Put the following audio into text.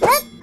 嗯。